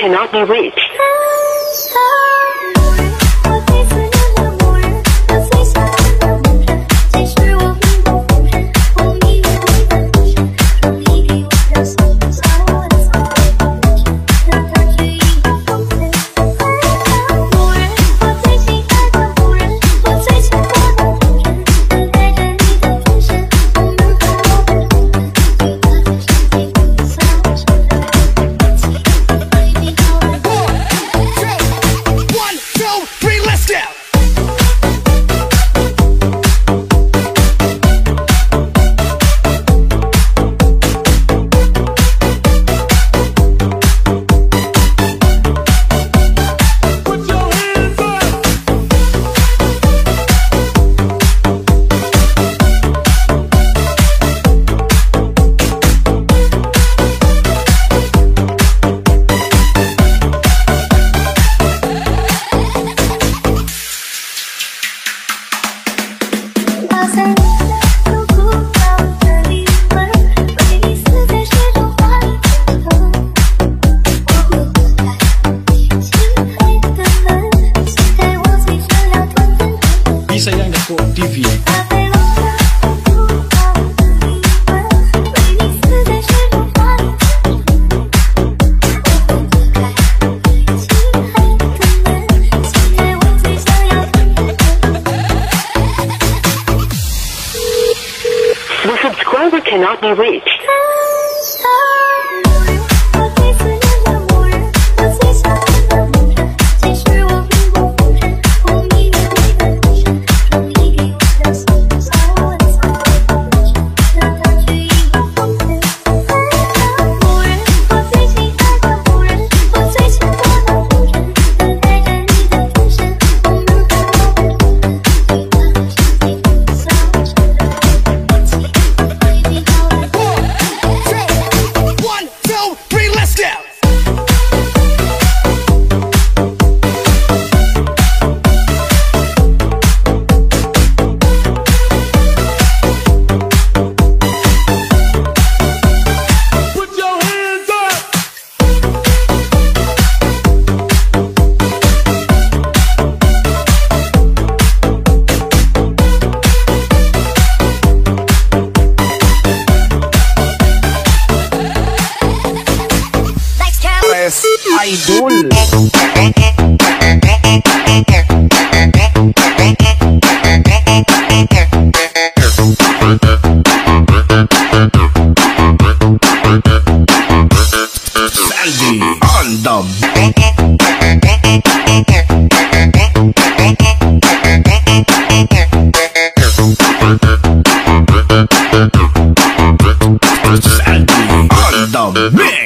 cannot be reached. The subscriber cannot be reached. Man.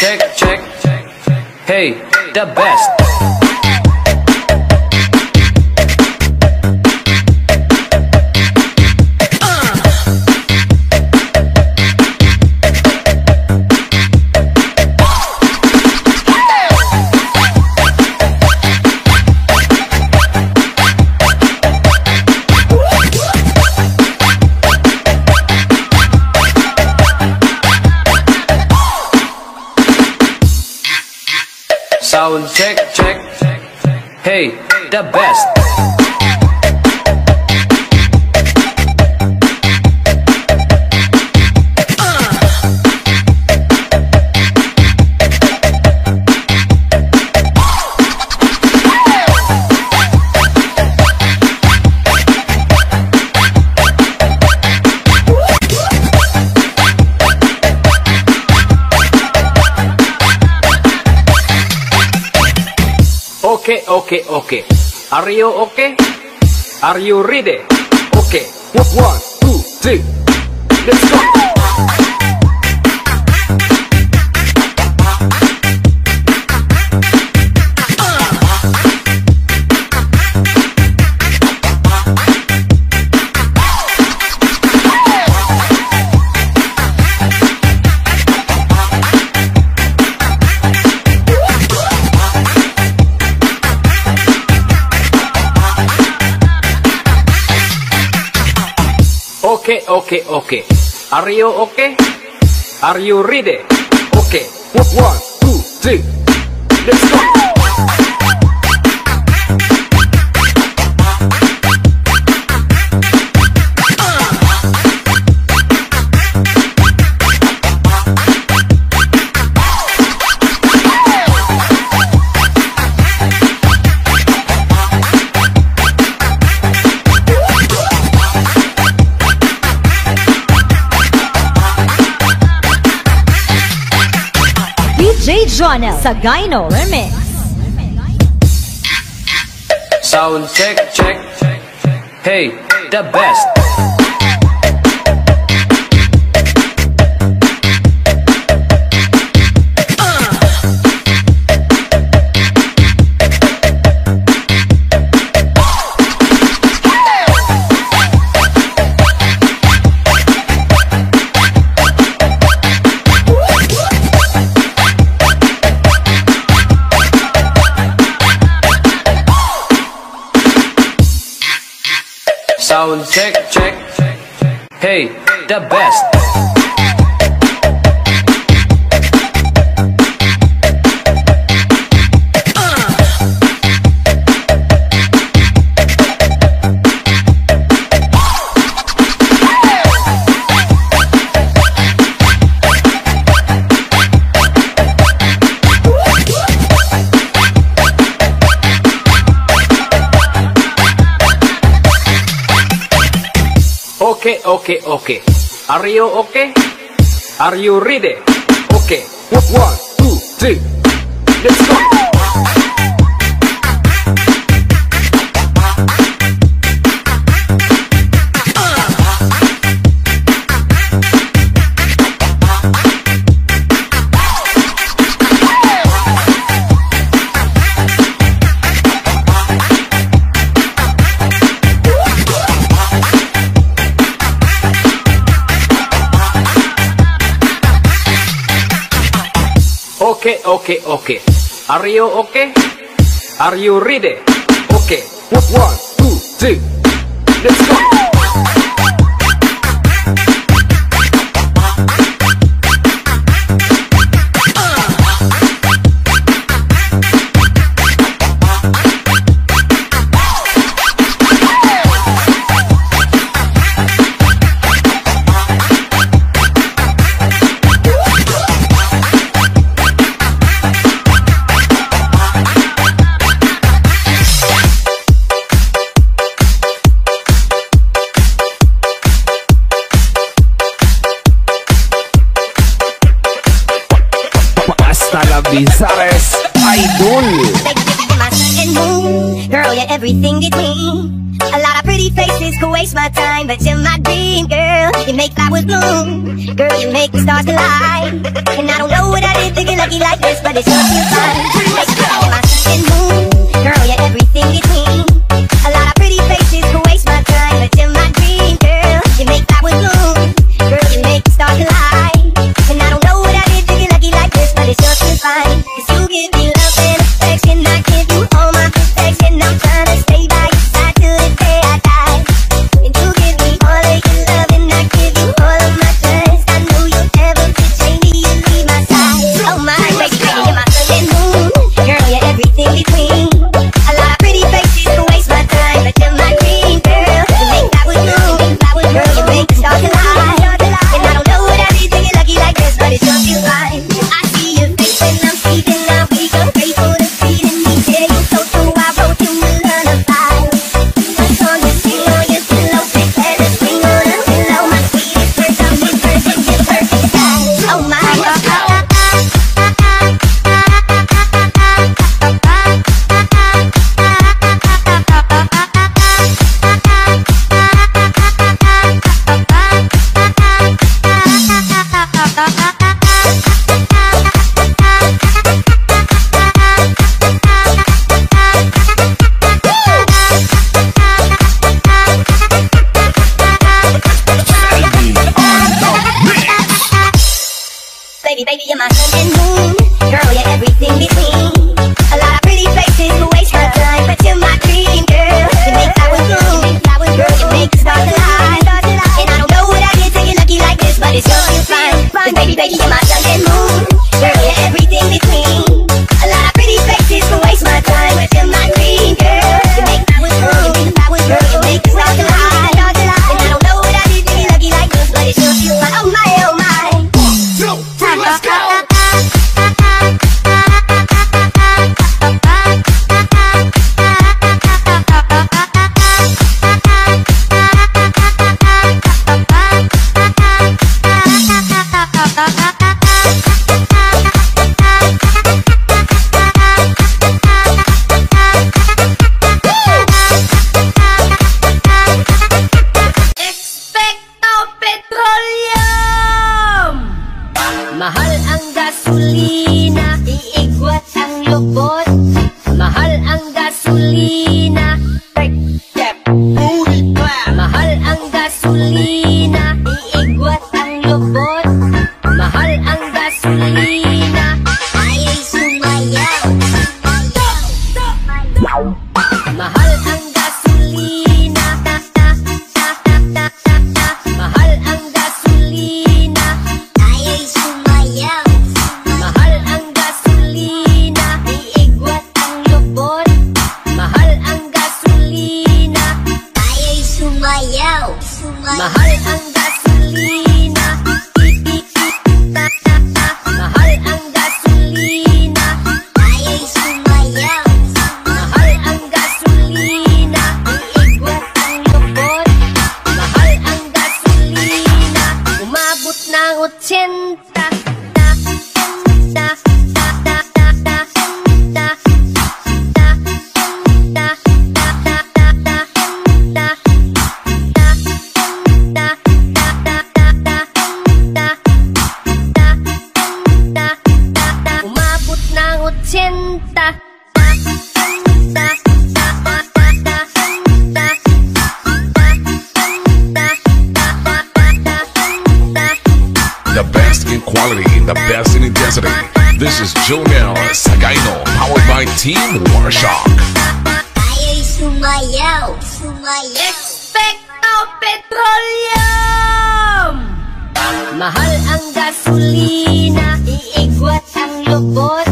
Check, check. Hey, the best. Sound check, check. Hey, the best. Okay, okay, okay. Are you okay? Are you ready? Okay. One, two, three. Let's go. Okay, okay. Are you okay? Are you ready? Okay. One, two, three. Let's go. DJ Jonel sa Gyno Remix. Sound check, check. Hey, the best. sound check, check. Hey, the best. Okay, okay, okay. Are you okay? Are you ready? Okay. One, two, three. Let's go. okay, okay. Are you okay? Are you ready? Okay. One, two, three. Let's go. Girl, you make the stars collide And I don't know what I did to get lucky like this But it's all your time Let's go. Aftershock. Tayo'y sumayaw, sumayaw. Expecto Petroleum! Mahal ang gasolina, iigwat ang lubot.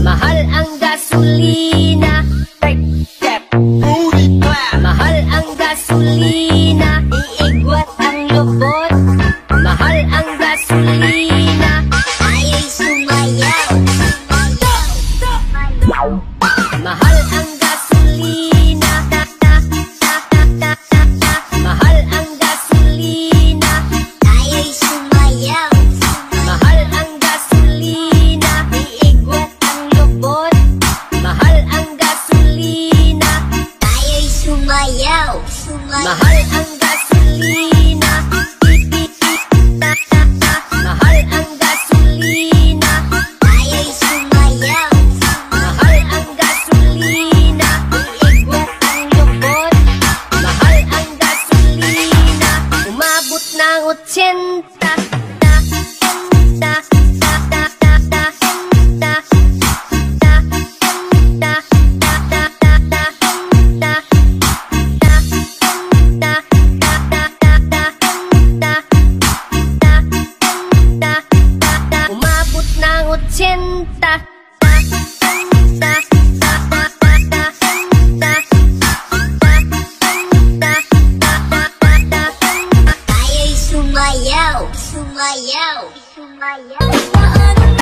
Mahal ang gasolina.